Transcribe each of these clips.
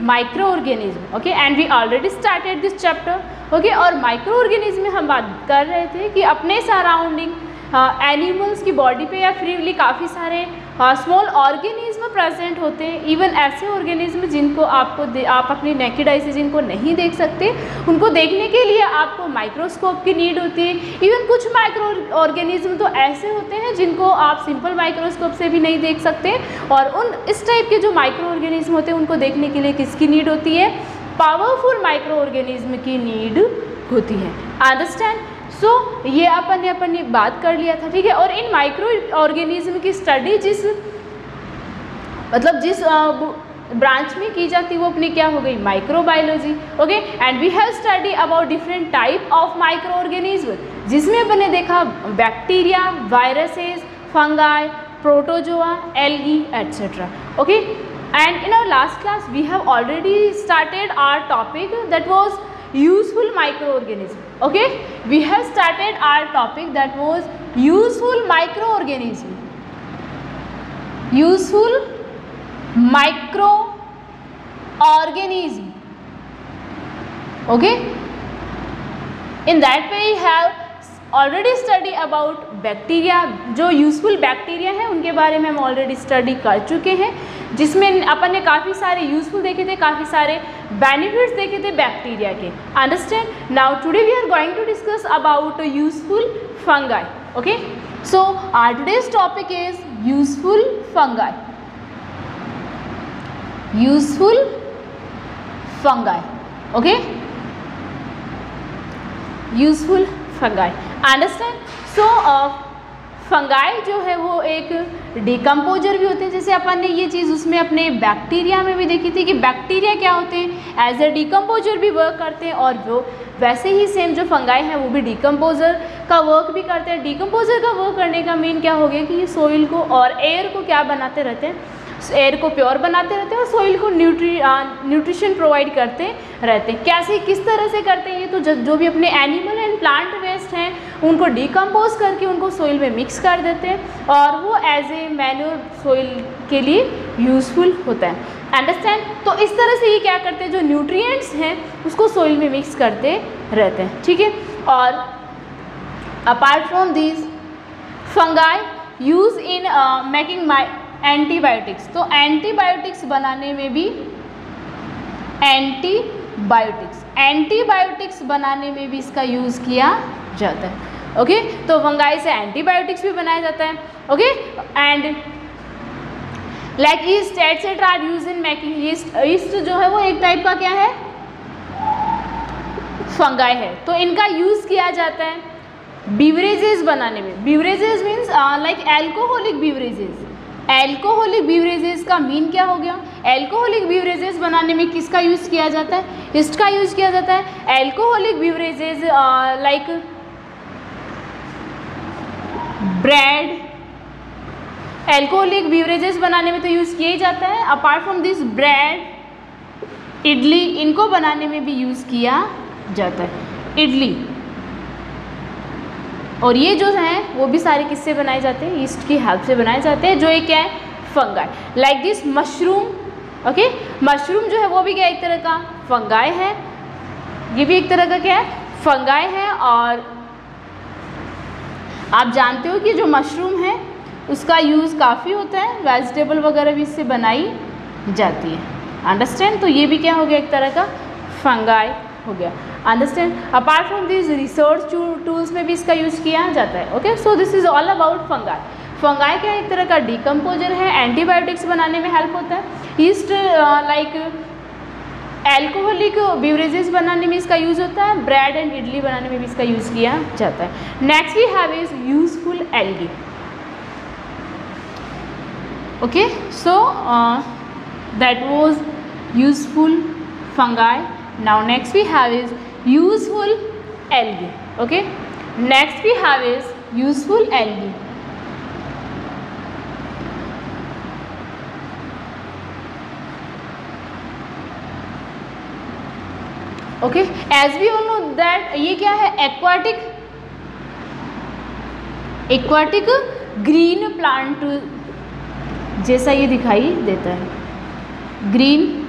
Microorganism okay and we already started this chapter okay और microorganism में हम बात कर रहे थे कि अपने सराउंडिंग एनिमल्स uh, की बॉडी पे या फ्रीवली काफ़ी सारे uh, स्मॉल ऑर्गेनिज्म प्रेजेंट होते हैं। इवन ऐसे ऑर्गेनिज्म जिनको आपको आप अपनी नेकेड आई से जिनको नहीं देख सकते उनको देखने के लिए आपको माइक्रोस्कोप की नीड होती है। इवन कुछ माइक्रो ऑर्गेनिज्म तो ऐसे होते हैं जिनको आप सिंपल माइक्रोस्कोप से भी नहीं देख सकते। और उन इस टाइप के जो माइक्रो ऑर्गेनिज्म होते हैं उनको देखने के लिए किसकी नीड होती है? पावरफुल माइक्रो ऑर्गेनिज्म की नीड होती है। अंडरस्टैंड सो so, ये अपन ने अपन ने बात कर लिया था ठीक है? और इन माइक्रो ऑर्गेनिज्म की स्टडी जिस मतलब जिस ब्रांच में की जाती है वो अपनी क्या हो गई? Microbiology okay and we have study about different type of microorganism जिसमें अपन देखा bacteria viruses fungi protozoa algae etcetera okay and in our last class we have already started our topic that was useful microorganism, okay? We have started our topic that was useful microorganism. Useful microorganism okay? In that way, we have already study about bacteria जो useful bacteria हैं, उनके बारे में हम already study कर चुके हैं, जिसमें अपन ने काफ़ी सारे यूजफुल देखे थे, काफ़ी सारे बेनिफिट्स देखे थे बैक्टीरिया के। Understand now today we are going to discuss about useful fungi okay so our today's topic is useful fungi useful fungi okay useful fungi understand so fungi जो है वो एक डिकम्पोजर भी होते हैं। जैसे अपन ने ये चीज़ उसमें अपने बैक्टीरिया में भी देखी थी कि बैक्टीरिया क्या होते हैं? एज ए डिकम्पोजर भी वर्क करते हैं और वो वैसे ही सेम जो फंगाई हैं वो भी डिकम्पोजर का वर्क भी करते हैं। डिकम्पोजर का वर्क करने का मीन क्या हो गया कि ये सोइल को और एयर को क्या बनाते रहते हैं? एयर को प्योर बनाते रहते हैं और सोइल को न्यूट्री न्यूट्रिशन प्रोवाइड करते रहते हैं। कैसे, किस तरह से करते हैं ये? तो जो भी अपने एनिमल एंड प्लांट वेस्ट हैं, उनको डिकम्पोज करके उनको सोइल में मिक्स कर देते हैं और वो एज ए मैन्योर सोइल के लिए यूज़फुल होता है। अंडरस्टैंड तो इस तरह से ये क्या करते हैं? जो न्यूट्रिएंट्स हैं, उसको सोइल में मिक्स करते रहते हैं। ठीक है? और apart from this fungi use in making my antibiotics. तो एंटीबायोटिक्स बनाने में भी एंटीबायोटिक्स। एंटीबायोटिक्स बनाने में भी इसका यूज़ किया जाता है। ओके? तो फंगाई से एंटीबायोटिक्स भी बनाया जाता है। Okay? And like yeast etcetera are use in making yeast yeast जो है वो एक टाइप का क्या है? फंगाई है। तो इनका यूज़ किया जाता है। बीवरेजेस बनाने में। Beverages means like alcoholic beverages alcoholic beverages का मीन क्या हो गया? एल्कोहलिक बीवरेजेस बनाने में किसका यूज़ किया जाता है? इस्ट का यूज़ किया जाता है? Alcoholic beverages like bread alcoholic beverages बनाने में तो यूज़ किया ही जाता है। Apart from this bread idli, इनको बनाने में भी यूज़ किया जाता है। इडली। और ये जो हैं, वो भी सारे किससे बनाए जाते हैं? ईस्ट की हेल्प से बनाए जाते हैं, जो एक क्या है? Fungi like this mushroom okay mushroom जो है, वो भी क्या एक तरह का? फंगाई है. ये भी एक तरह का क्या है? फंगाई है और आप जानते हो कि जो मशरूम है, उसका यूज़ काफ़ी होता है वेजिटेबल वगैरह भी इससे बनाई जाती है. अंडरस्टैंड तो ये भी क्या हो गया एक तरह का? फंगाई हो गया. Understand apart from this research tools में भी इसका यूज़ किया जाता है okay so this is all about fungi fungi क्या एक तरह का डिकम्पोजर है एंटीबायोटिक्स बनाने में हेल्प होता है. ईस्ट लाइक एल्कोहलिक बिवरेजेस बनाने में इसका यूज़ होता है ब्रेड एंड इडली बनाने में भी इसका यूज़ किया जाता है. Next we have is useful algae okay so that was useful fungi now next we have is useful algae okay next we have is useful algae okay? As we all know that ये क्या है? Aquatic aquatic green plant जैसा ये दिखाई देता है। Green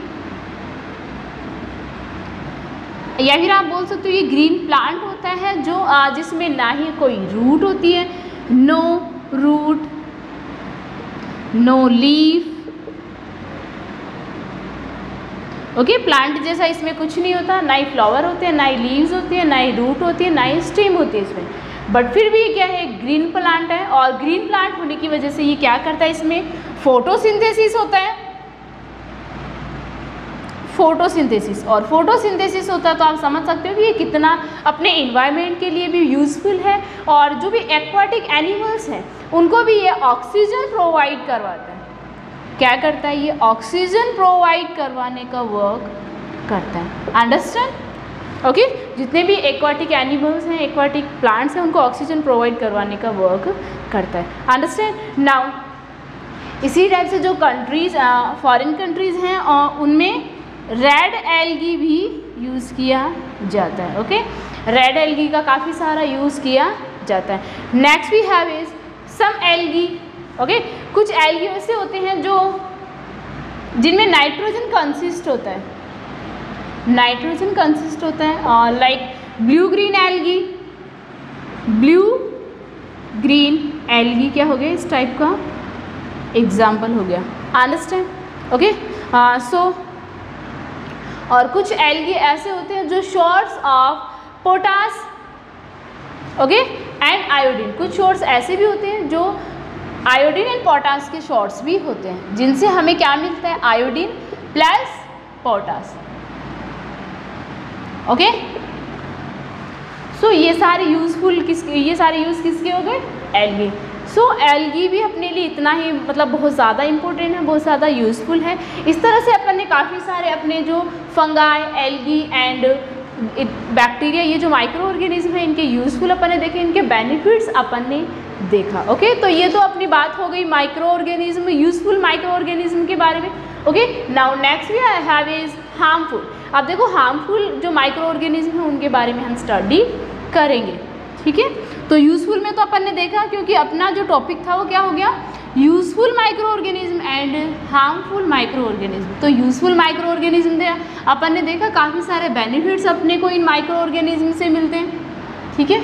या फिर आप बोल सकते हो ये ग्रीन प्लांट होता है जो जिसमें ना ही कोई रूट होती है। No root no leaf okay plant जैसा इसमें कुछ नहीं होता। ना ही फ्लावर होते हैं, ना ही लीव्स होती है, ना ही रूट होती है, ना ही स्टेम होती है इसमें। बट फिर भी क्या है? ग्रीन प्लांट है। और ग्रीन प्लांट होने की वजह से ये क्या करता है इसमें? फोटोसिंथेसिस होता है। फोटोसिंथेसिस और फोटोसिंथेसिस होता है तो आप समझ सकते हो कि ये कितना अपने इन्वायरमेंट के लिए भी यूज़फुल है और जो भी एक्वाटिक एनिमल्स हैं, उनको भी ये ऑक्सीजन प्रोवाइड करवाता है। क्या करता है? ये ऑक्सीजन प्रोवाइड करवाने का वर्क करता है। अंडरस्टैंड ओके जितने भी एक्वाटिक एनिमल्स हैं एक्वाटिक प्लांट्स हैं, उनको ऑक्सीजन प्रोवाइड करवाने का वर्क करता है। अंडरस्टैंड नाउ इसी टाइप से जो कंट्रीज़ फॉरेन कंट्रीज़ हैं और उनमें रेड एलगी भी यूज़ किया जाता है ओके रेड एलगी का काफ़ी सारा यूज़ किया जाता है। Next we have is some algae okay कुछ एलगी ऐसे होते हैं जो जिनमें नाइट्रोजन कंसिस्ट होता है। नाइट्रोजन कंसिस्ट होता है, और like blue green algae blue green algae क्या हो गया? इस टाइप का एग्ज़ाम्पल हो गया। अंडरस्टैंड ओके सो और कुछ एलगी ऐसे होते हैं जो sorts of potash okay and iodine कुछ शॉर्ट्स ऐसे भी होते हैं जो आयोडीन एंड पोटास के शॉर्ट्स भी होते हैं, जिनसे हमें क्या मिलता है? Iodine plus potash okay so ये सारे यूजफुल किस, ये सारे यूज़ किसके हो गए? एलगी सो so, एलगी भी अपने लिए इतना ही मतलब बहुत ज़्यादा इम्पोर्टेंट है बहुत ज़्यादा यूज़फुल है। इस तरह से अपन ने काफ़ी सारे अपने जो फंगाई एलगी एंड बैक्टीरिया ये जो माइक्रो ऑर्गेनिज्म है इनके यूज़फुल अपन ने देखे इनके बेनिफिट्स अपन ने देखा ओके तो ये तो अपनी बात हो गई microorganism useful microorganism के बारे में okay now next we have is harmful अब देखो हार्मफुल जो माइक्रो ऑर्गेनिज्म है उनके बारे में हम स्टडी करेंगे ठीक है? तो यूज़फुल में तो अपन ने देखा क्योंकि अपना जो टॉपिक था वो क्या हो गया? Useful microorganism and harmful microorganism तो यूज़फुल माइक्रो ऑर्गेनिज्म थे अपन ने देखा काफ़ी सारे बेनिफिट्स अपने को इन माइक्रो ऑर्गेनिज्म से मिलते हैं। ठीक है?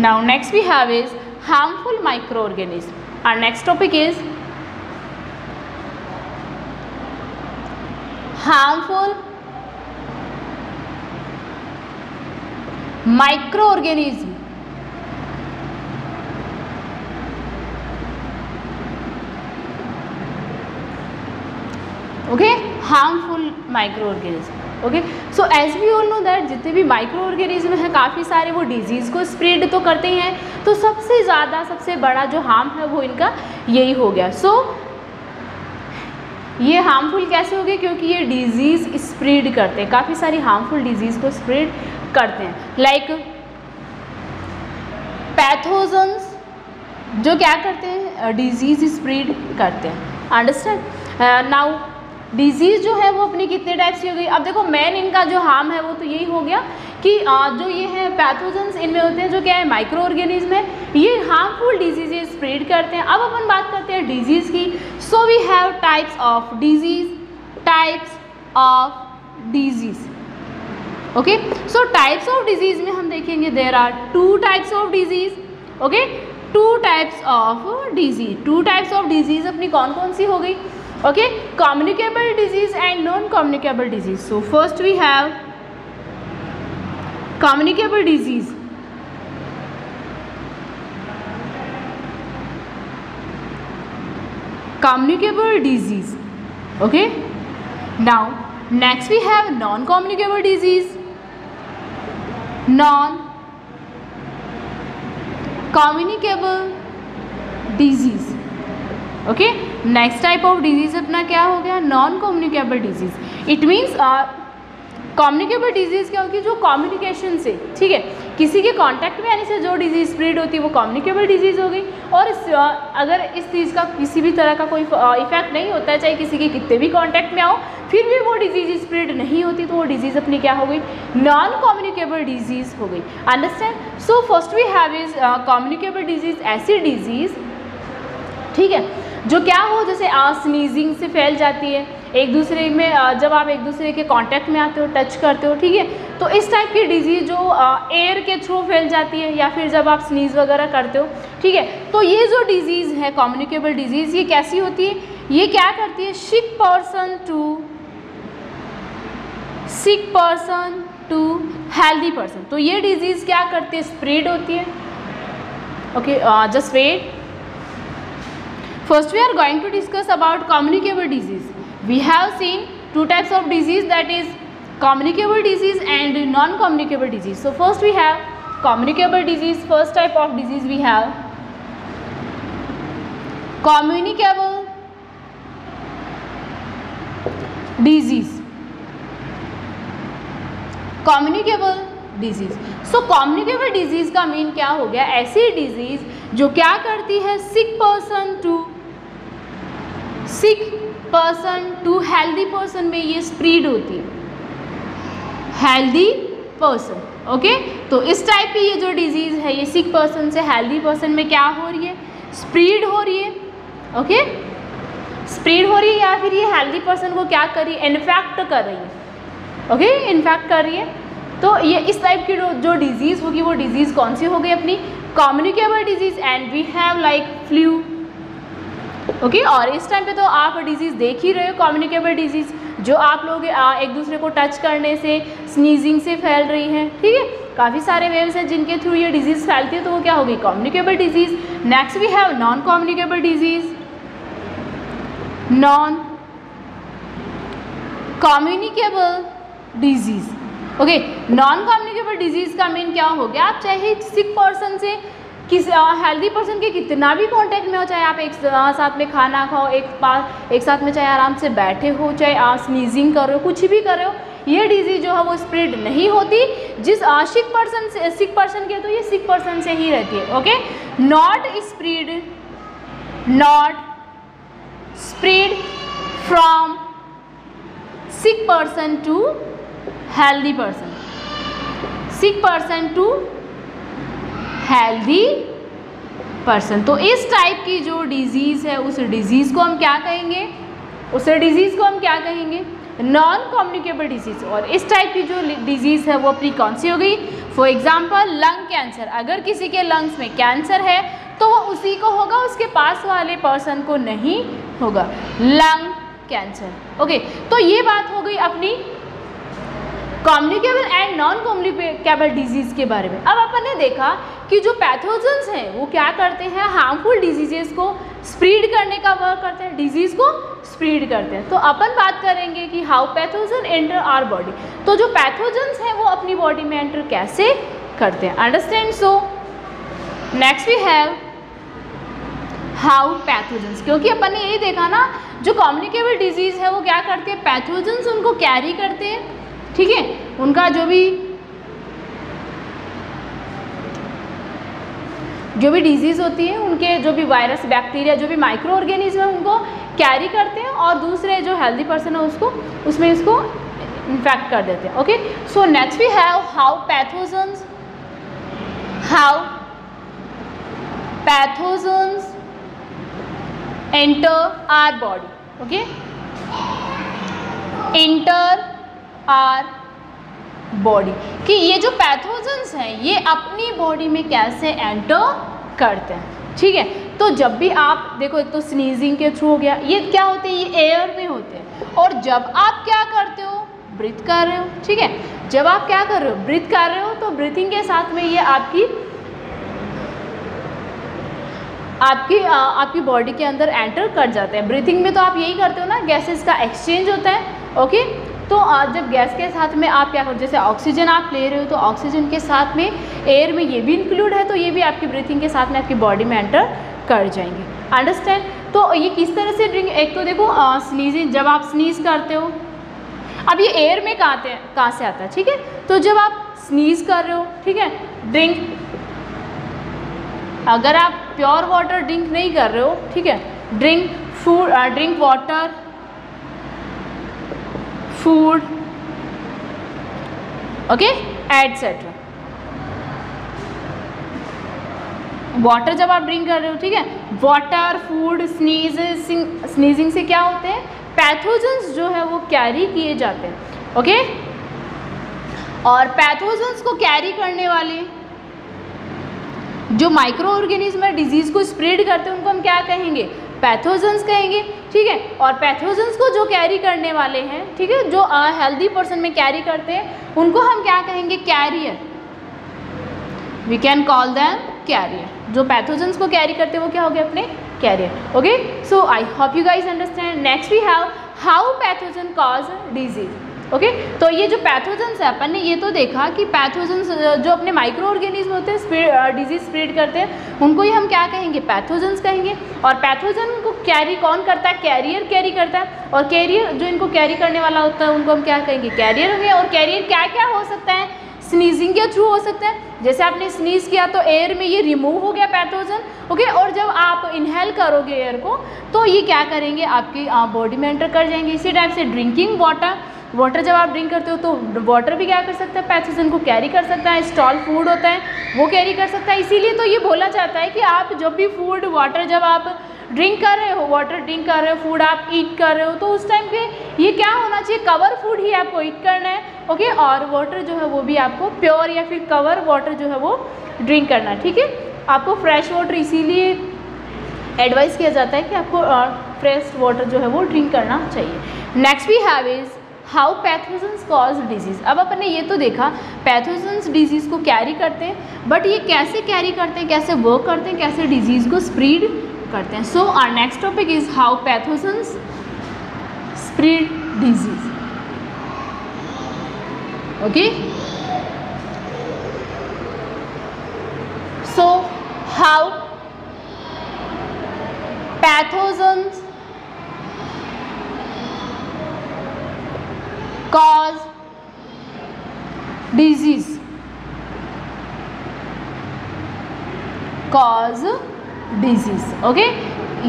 Now next we have is harmful microorganism our next topic is harmful microorganism okay harmful microorganism okay so as we all know that जितने भी माइक्रो ऑर्गेनिज्म हैं काफ़ी सारे वो डिज़ीज़ को स्प्रेड तो करते हैं तो सबसे ज़्यादा सबसे बड़ा जो हार्म है वो इनका यही हो गया। सो so, ये हार्मफुल कैसे हो गए? क्योंकि ये डिज़ीज़ स्प्रेड करते हैं काफ़ी सारी हार्मफुल डिज़ीज़ को स्प्रेड करते हैं। लाइक like, पैथोजन्स जो क्या करते हैं? डिज़ीज़ स्प्रेड करते हैं। अंडरस्टैंड नाउ डिज़ीज़ जो है वो अपनी कितने टाइप्स की हो गई? अब देखो मेन इनका जो हार्म है वो तो यही हो गया कि जो ये है पैथोजेंस इनमें होते हैं जो क्या है माइक्रो ऑर्गेनिज्म है। ये हार्मफुल डिजीजेज स्प्रेड करते हैं। अब अपन बात करते हैं डिज़ीज़ की। So we have types of disease types of disease okay so types of disease में हम देखेंगे there are two types of disease okay two types of disease two types of disease अपनी कौन कौन सी हो गई? Okay communicable disease and non-communicable disease. So first we have communicable disease. Communicable disease. Okay? Now next we have non-communicable disease. Non communicable disease. Okay next type of disease अपना क्या हो गया? Non communicable disease it means communicable disease क्या होगी? जो communication से ठीक है? किसी के कांटेक्ट में आने से जो डिज़ीज़ स्प्रेड होती है वो कम्युनिकेबल डिज़ीज़ हो गई। और इस आ, अगर इस चीज़ का किसी भी तरह का कोई इफ़ेक्ट नहीं होता है चाहे किसी के कितने भी कांटेक्ट में आओ फिर भी वो डिज़ीज़ स्प्रेड नहीं होती तो वो डिज़ीज़ अपनी क्या हो गई? नॉन कम्युनिकेबल डिज़ीज़ हो गई। Understand so first we have is communicable disease ऐसी डिज़ीज़ ठीक है? जो क्या हो, जैसे स्नीजिंग से फैल जाती है। एक दूसरे में जब आप एक दूसरे के कांटेक्ट में आते हो टच करते हो, ठीक है? तो इस टाइप की डिज़ीज़ जो एयर के थ्रू फैल जाती है या फिर जब आप स्नीज वगैरह करते हो, ठीक है? तो ये जो डिज़ीज़ है कम्युनिकेबल डिज़ीज़ ये कैसी होती है? ये क्या करती है? Sick person to sick person to healthy person तो ये डिज़ीज़ क्या करती है? स्प्रेड होती है। Okay just wait first we are going to discuss about communicable disease we have seen two types of disease that is communicable disease and non-communicable disease. So first we have communicable disease, first type of disease we have communicable disease. Communicable disease so communicable disease का mean क्या हो गया ऐसी disease जो क्या करती है sick person to sick person to healthy person में ये स्प्रीड होती है। हेल्दी पर्सन ओके तो इस टाइप की ये जो डिज़ीज़ है, ये सिक पर्सन से हेल्दी पर्सन में क्या हो रही है? स्प्रीड हो रही है ओके स्प्रीड हो रही है या फिर ये हेल्दी पर्सन को क्या कर रही है? इन्फेक्ट कर रही है ओके इन्फेक्ट कर रही है। तो ये इस टाइप की जो डिज़ीज़ होगी, वो डिज़ीज़ कौन सी हो गई अपनी? Communicable disease and we have like flu okay okay, और इस टाइम पे तो आप डिज़ीज़ देख ही रहे हो कम्युनिकेबल डिज़ीज़ जो आप लोग एक दूसरे को टच करने से स्नीजिंग से फैल रही है ठीक है? काफ़ी सारे वेव्स हैं जिनके थ्रू ये डिज़ीज़ फैलती है तो वो क्या होगी? Communicable disease next we have non communicable disease non communicable disease okay non communicable disease का मीन क्या हो गया? आप चाहे सिक पर्सन से किस हेल्दी पर्सन के कितना भी कांटेक्ट में हो, चाहे आप एक साथ में खाना खाओ, एक पास एक साथ में चाहे आराम से बैठे हो, चाहे आप स्नीजिंग कर कुछ भी कर ये डिज़ीज़ जो है वो स्प्रेड नहीं होती। जिस सिक पर्सन से सिक पर्सन के तो ये सिक पर्सन से ही रहती है okay not spread not spread from sick person to healthy person sick person to healthy person तो इस टाइप की जो डिज़ीज़ है, उस डिज़ीज़ को हम क्या कहेंगे? उस डिज़ीज़ को हम क्या कहेंगे? नॉन कम्युनिकेबल डिज़ीज़ और इस टाइप की जो डिज़ीज़ है, वो अपनी कौन सी हो गई? फॉर एग्ज़ाम्पल लंग कैंसर अगर किसी के लंग्स में कैंसर है तो वो उसी को होगा, उसके पास वाले पर्सन को नहीं होगा. लंग कैंसर ओके तो ये बात हो गई अपनी communicable and non communicable disease के बारे में. अब अपन ने देखा कि जो पैथोजेंस हैं, वो क्या करते हैं? हार्मफुल डिजीजेस को स्प्रीड करने का वर्क करते हैं डिज़ीज़ को स्प्रीड करते हैं। तो अपन बात करेंगे कि how pathogen enter our body तो जो पैथोजेंस हैं, वो अपनी बॉडी में एंटर कैसे करते हैं? Understand so next we have how pathogens क्योंकि अपन ने यही देखा ना, जो कॉम्युनिकेबल डिज़ीज़ है, वो क्या करते हैं? पैथोजेंस उनको कैरी करते हैं। ठीक है? उनका जो भी जो भी डिज़ीज़ होती है, उनके जो भी वायरस बैक्टीरिया जो भी माइक्रो ऑर्गेनिज्म है, उनको कैरी करते हैं और दूसरे जो हेल्दी पर्सन है उसको, उसमें इसको इन्फेक्ट कर देते हैं okay so next we have how pathogens how pathogens enter our body okay enter our body कि ये जो पैथोजेंस हैं ये अपनी बॉडी में कैसे एंटर करते हैं ठीक है? तो जब भी आप देखो एक तो स्नीजिंग के थ्रू हो गया ये क्या होते हैं? ये एयर में होते हैं। और जब आप क्या करते हो? ब्रिथ कर रहे हो ठीक है? जब आप क्या कर रहे हो? ब्रिथ कर रहे हो तो ब्रीथिंग के साथ में ये आपकी आपकी आ, आपकी बॉडी के अंदर एंटर कर जाते हैं। ब्रीथिंग में तो आप यही करते हो ना गैसेस का एक्सचेंज होता है ओके तो जब गैस के साथ में आप क्या करो, जैसे ऑक्सीजन आप ले रहे हो तो ऑक्सीजन के साथ में एयर में ये भी इंक्लूड है तो ये भी आपकी ब्रीथिंग के साथ में आपकी बॉडी में एंटर कर जाएँगे। अंडरस्टैंड तो ये किस तरह से ड्रिंक एक तो देखो स्नीजिंग जब आप स्नीज करते हो, अब ये एयर में कहाँ हैं कहाँ से आता है, ठीक है? तो जब आप स्नीज कर रहे हो, ठीक है? ड्रिंक अगर आप प्योर वाटर ड्रिंक नहीं कर रहे हो, ठीक है? Drink food drink water food, okay etc water जब आप ड्रिंक कर रहे हो, ठीक है? वाटर फ़ूड स्नीज स्नीजिंग से क्या होते हैं? पैथोजेंस जो है वो कैरी किए जाते हैं ओके और पैथोजेंस को कैरी करने वाले, जो माइक्रो ऑर्गेनिज्म है डिज़ीज़ को स्प्रेड करते हैं, उनको हम क्या कहेंगे? पैथोजेंस कहेंगे। ठीक है? और पैथोजेंस को जो कैरी करने वाले हैं, ठीक है? जो हेल्दी पर्सन में कैरी करते हैं, उनको हम क्या कहेंगे? Carrier we can call them carrier जो पैथोजेंस को कैरी करते हैं, वो क्या हो गया अपने? Carrier okay so I hope you guys understand next we have how pathogen cause disease okay okay? तो ये जो पैथोजेंस है, अपन ने ये तो देखा कि पैथोजेंस जो अपने माइक्रो ऑर्गेनिज्म होते हैं डिज़ीज़ स्प्रेड करते हैं, उनको ही हम क्या कहेंगे? पैथोजेंस कहेंगे। और पैथोजन को कैरी कौन करता है? कैरियर कैरी करता है। और कैरियर जो इनको कैरी करने वाला होता है, उनको हम क्या कहेंगे? कैरियर होंगे और कैरियर क्या क्या हो सकता है? स्नीजिंग के थ्रू हो सकता है। जैसे आपने स्नीज किया तो एयर में ये रिमूव हो गया पैथोजन ओके और जब आप इनहेल करोगे एयर को तो ये क्या करेंगे? आपकी बॉडी में एंटर कर जाएँगे। इसी टाइप से ड्रिंकिंग वाटर वाटर जब आप ड्रिंक करते हो तो वाटर भी क्या कर सकता है? पैथोजन को कैरी कर सकता है स्टॉल फ़ूड होता है, वो कैरी कर सकता है। इसीलिए तो ये बोला जाता है कि आप जब भी फ़ूड वाटर जब आप ड्रिंक कर रहे हो वाटर ड्रिंक कर रहे हो फ़ूड आप ईट कर रहे हो तो उस टाइम पे ये क्या होना चाहिए? कवर फ़ूड ही आपको ईट करना है ओके और वाटर जो है वो भी आपको प्योर या फिर कवर वाटर जो है वो ड्रिंक करना है, ठीक है? आपको फ्रेश वाटर इसीलिए एडवाइस किया जाता है कि आपको फ्रेश वाटर जो है वो ड्रिंक करना चाहिए। Next we have is how pathogens cause disease अब अपन ने ये तो देखा पैथोजेंस डिज़ीज़ को कैरी करते हैं बट ये कैसे कैरी करते हैं, कैसे वर्क करते हैं, कैसे डिज़ीज़ को स्प्रीड करते हैं? So our next topic is how pathogens spread disease okay so how pathogens cause disease. Cause disease okay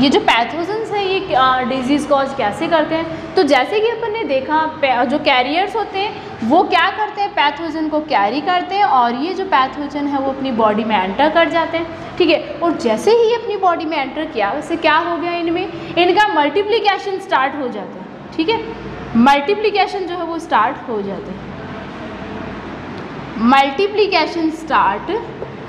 ये जो पैथोजेंस है, ये डिज़ीज़ कॉज कैसे करते हैं? तो जैसे कि अपन ने देखा जो कैरियर्स होते हैं, वो क्या करते हैं? पैथोजन को कैरी करते हैं और ये जो पैथोजन है, वो अपनी बॉडी में एंटर कर जाते हैं, ठीक है? और जैसे ही ये अपनी बॉडी में एंटर किया वैसे क्या हो गया इनमें? इनका मल्टीप्लीकेशन स्टार्ट हो जाता है, ठीक है? मल्टीप्लिकेशन जो है वो स्टार्ट हो जाते हैं। मल्टीप्लिकेशन स्टार्ट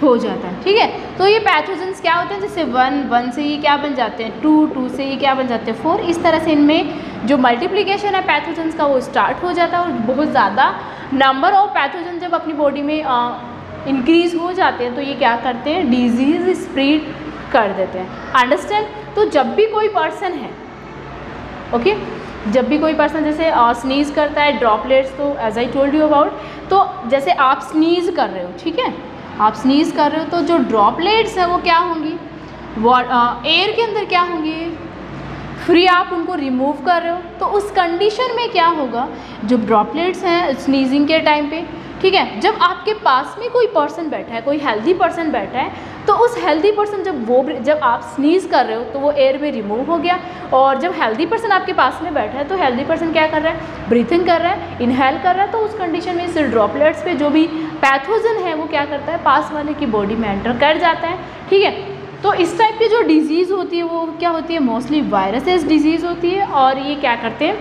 हो जाता है, ठीक है? तो ये पैथोजेंस क्या होते हैं? जैसे वन वन से ये क्या बन जाते हैं? टू टू से ये क्या बन जाते हैं? फोर इस तरह से इनमें जो मल्टीप्लिकेशन है पैथोजेंस का वो स्टार्ट हो जाता है और बहुत ज़्यादा नंबर ऑफ़ पैथोजन जब अपनी बॉडी में इंक्रीज हो जाते हैं तो ये क्या करते हैं? डिज़ीज़ स्प्रीड कर देते हैं। अंडरस्टैंड तो जब भी कोई पर्सन है ओके okay? जब भी कोई पर्सन जैसे स्नीज करता है ड्रॉपलेट्स तो as I told you about तो जैसे आप स्नीज कर रहे हो, ठीक है? आप स्नीज कर रहे हो तो जो ड्रॉपलेट्स हैं वो क्या होंगी? एयर के अंदर क्या होंगी? फ्री आप उनको रिमूव कर रहे हो तो उस कंडीशन में क्या होगा? जो ड्रॉपलेट्स हैं स्नीजिंग के टाइम पे, ठीक है? जब आपके पास में कोई पर्सन बैठा है, कोई हेल्दी पर्सन बैठा है तो उस हेल्दी पर्सन जब वो जब आप स्नीज़ कर रहे हो तो वो एयर में रिमूव हो गया। और जब हेल्दी पर्सन आपके पास में बैठा है तो हेल्दी पर्सन क्या कर रहा है? ब्रीथिंग कर रहा है इनहेल कर रहा है तो उस कंडीशन में सिर्फ़ ड्रॉपलेट्स पे जो भी पैथोजन है, वो क्या करता है? पास वाले की बॉडी में एंटर कर जाता है। ठीक है? तो इस टाइप की जो डिज़ीज़ होती है, वो क्या होती है? मोस्टली वायरसेस डिज़ीज़ होती है। और ये क्या करते हैं?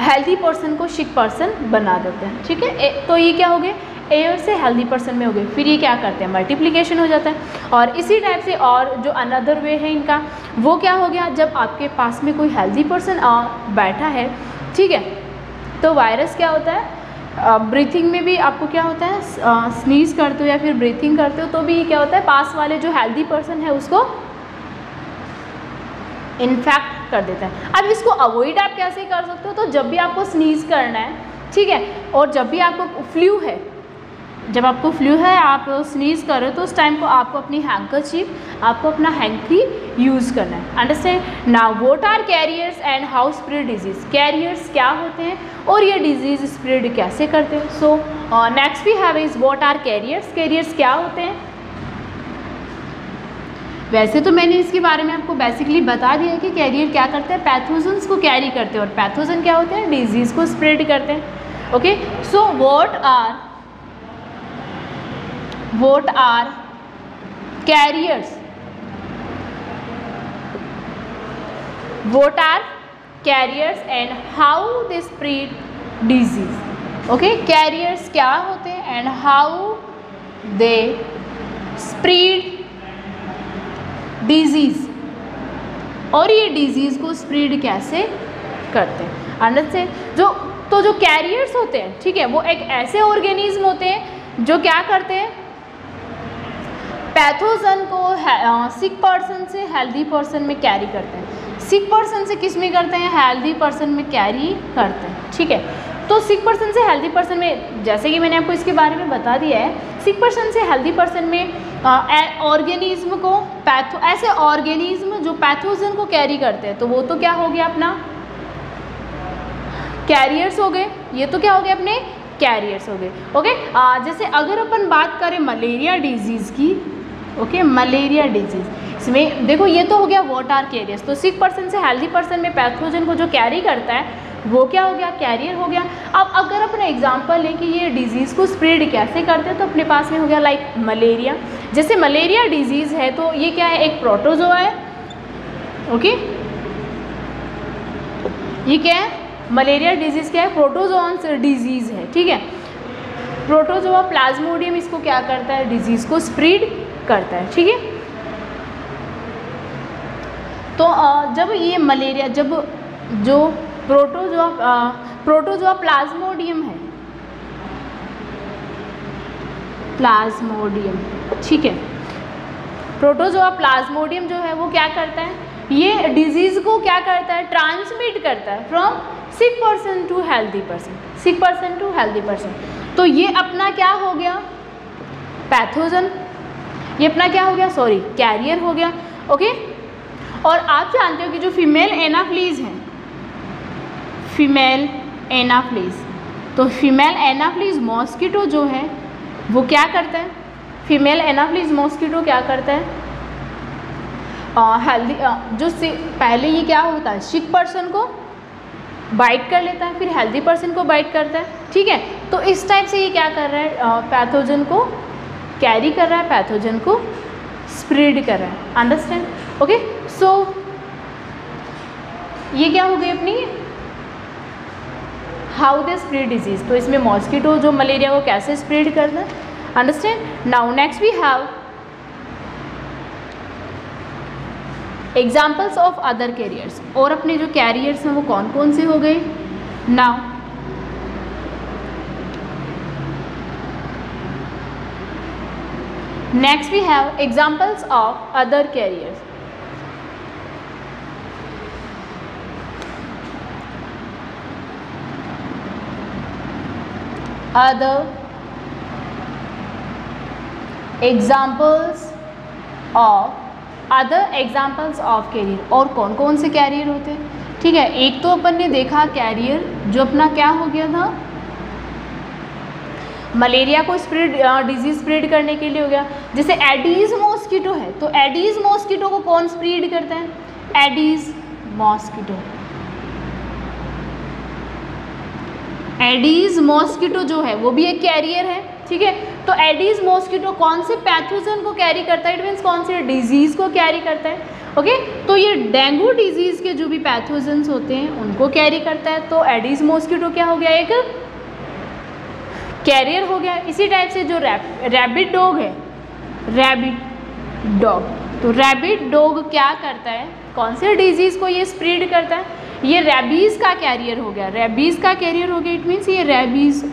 हेल्दी पर्सन को शिक पर्सन बना देते हैं। ठीक है? तो ये क्या हो गए? एयर से हेल्दी पर्सन में हो गए, फिर ये क्या करते हैं? मल्टीप्लिकेशन हो जाता है। और इसी टाइप से और जो अनदर वे है इनका, वो क्या हो गया? जब आपके पास में कोई हेल्दी पर्सन बैठा है, ठीक है? तो वायरस क्या होता है? ब्रीथिंग में भी आपको क्या होता है? स्नीज करते हो या फिर ब्रीथिंग करते हो तो भी क्या होता है? पास वाले जो हेल्दी पर्सन है, उसको इन्फेक्ट कर देता है। अब इसको अवॉइड आप कैसे कर सकते हो? तो जब भी आपको स्नीज करना है, ठीक है? और जब भी आपको फ्लू है जब आपको फ्लू है, आप स्नीज कर रहे हो तो उस टाइम को आपको अपनी हैंकर चीप आपको अपना हैंकी यूज़ करना है। अंडरस्टैंड ना what are carriers and how spread disease carriers क्या होते हैं और ये डिज़ीज़ स्प्रेड कैसे करते हैं? So next we have is what are carriers carriers क्या होते हैं? वैसे तो मैंने इसके बारे में आपको बेसिकली बता दिया है कि कैरियर क्या करते हैं। पैथोजन्स को कैरी करते हैं और पैथोजन क्या होते हैं? डिज़ीज़ को स्प्रेड करते हैं। Okay so what are what are carriers what are carriers and how they spread disease okay carriers क्या होते हैं and how they spread disease और ये डिज़ीज़ को स्प्रेड कैसे करते हैं अंडरस्टैंड जो तो जो कैरियर्स होते हैं ठीक है वो एक ऐसे ऑर्गेनिज्म होते हैं जो क्या करते हैं पैथोजन को सिक पर्सन से हेल्दी पर्सन में कैरी करते हैं। सिक पर्सन से किसमें करते हैं? हेल्दी पर्सन में कैरी करते हैं। ठीक है? तो सिक पर्सन से हेल्दी पर्सन में जैसे कि मैंने आपको इसके बारे में बता दिया है सिक पर्सन से हेल्दी पर्सन में ऑर्गेनिज्म को पैथो ऐसे ऑर्गेनिज्म जो पैथोजन को कैरी करते हैं तो वो तो क्या हो गया अपना? कैरियर्स हो गए। ये तो क्या हो गए अपने? कैरियर्स हो गए। ओके आ, जैसे अगर अपन बात करें मलेरिया डिज़ीज़ की ओके मलेरिया डिज़ीज़ इसमें, देखो, ये तो हो गया वॉट आर कैरियर्स तो सिक पर्सन से हेल्दी पर्सन में पैथोजन को जो कैरी करता है, वो क्या हो गया? कैरियर हो गया. अब अगर अपना एग्जांपल लें कि ये डिज़ीज़ को स्प्रेड कैसे करते हैं तो अपने पास में हो गया लाइक मलेरिया जैसे मलेरिया डिज़ीज़ है तो ये क्या है? एक प्रोटोजोआ है. ओके ये क्या है? मलेरिया डिज़ीज़ क्या है? प्रोटोजोन्स डिज़ीज़ है. ठीक है? प्रोटोजोआ प्लाज्मोडियम इसको क्या करता है? डिज़ीज़ को स्प्रेड करता है, ठीक है? तो जब ये मलेरिया, जब जो प्रोटोजोआ प्रोटोजोआ प्लाज्मोडियम है, प्लाज्मोडियम, ठीक है? प्रोटोजोआ प्लाज्मोडियम जो है, वो क्या करता है? ये डिज़ीज़ को क्या करता है? ट्रांसमिट करता है from sick person to healthy person sick person to healthy person तो ये अपना क्या हो गया? पैथोजन ये अपना क्या हो गया? सॉरी कैरियर हो गया। ओके और आप जानते हो कि जो फीमेल एनाफ्लीज हैं फीमेल एनाफ्लीज तो फीमेल एनाफ्लीज मॉस्किटो जो है, वो क्या करता है? फीमेल एनाफ्लीज मॉस्किटो क्या करता है? हेल्दी जो पहले ये क्या होता है? सिक पर्सन को बाइट कर लेता है, फिर हेल्दी पर्सन को बाइट करता है। ठीक है? तो इस टाइप से ये क्या कर रहा है? पैथोजन को कैरी कर रहा है पैथोजन को स्प्रेड कर रहा है. अंडरस्टैंड ओके सो ये क्या हो गई अपनी? हाउ दे स्प्रेड डिज़ीज़ तो इसमें मॉस्किटो जो मलेरिया को कैसे स्प्रेड करता है understand now next we have examples of other carriers और अपने जो कैरियर्स हैं, वो कौन कौन से हो गए? Now next we have examples of other carriers other examples of other examples of carrier और कौन कौन से कैरियर होते हैं? ठीक है, एक तो अपन ने देखा कैरियर जो अपना क्या हो गया था? मलेरिया को स्प्रेड डिज़ीज़ स्प्रेड करने के लिए हो गया। जैसे एडीज मॉस्किटो है तो एडीज मॉस्किटो को कौन स्प्रेड करता है? एडीज मॉस्किटो एडीज मॉस्किटो जो है, वो भी एक कैरियर है, ठीक है? तो एडीज मॉस्किटो कौन से पैथोजन को कैरी करता है? इट मीन्स कौन से डिज़ीज़ को कैरी करता है ओके तो ये डेंगू डिज़ीज़ के जो भी पैथोजन्स होते हैं, उनको कैरी करता है। तो एडीज मॉस्किटो क्या हो गया एक? कैरियर हो गया, इसी टाइप से जो रैप रैबिट डॉग है रैबिट डॉग तो रैबिट डॉग क्या करता है? कौन से डिज़ीज़ को ये स्प्रेड करता है? ये रेबीज़ का कैरियर हो गया रेबीज़ का कैरियर हो गया इट मीन्स ये रेबीज़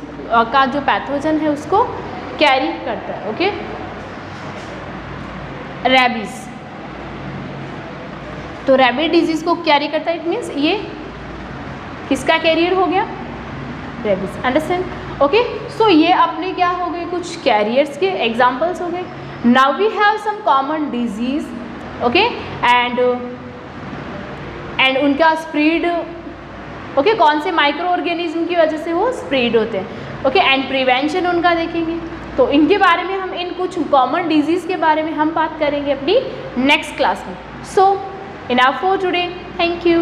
का जो पैथोजन है उसको कैरी करता है ओके रेबीज़ तो रेबिड डिज़ीज़ को कैरी करता है इट मीन्स ये किसका कैरियर हो गया? रेबीज अंडरस्टैंड ओके सो ये अपने क्या हो गए? कुछ कैरियर्स के एग्जाम्पल्स हो गए. Now we have some common disease okay and and उनका स्प्रीड ओके okay, कौन से माइक्रो ऑर्गेनिज्म की वजह से वो स्प्रेड होते हैं? ओके एंड प्रिवेंशन उनका देखेंगे. तो इनके बारे में हम इन कुछ कॉमन डिज़ीज़ के बारे में हम बात करेंगे अपनी नेक्स्ट क्लास में. So enough for today thank you